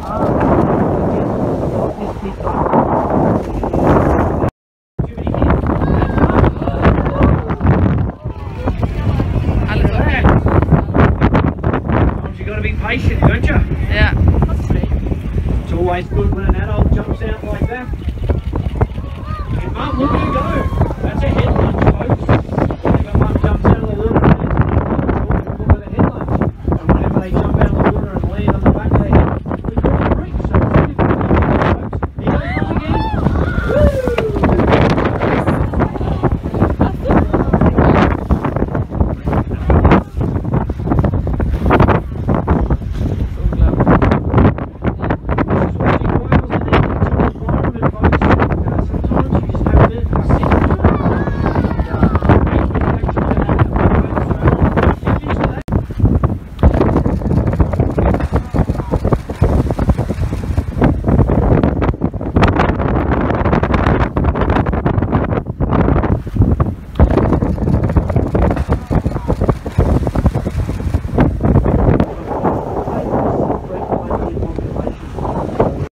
Alex, you've got to be patient, don't you? Yeah. It's always good when an adult jumps out like that. And Mum, go.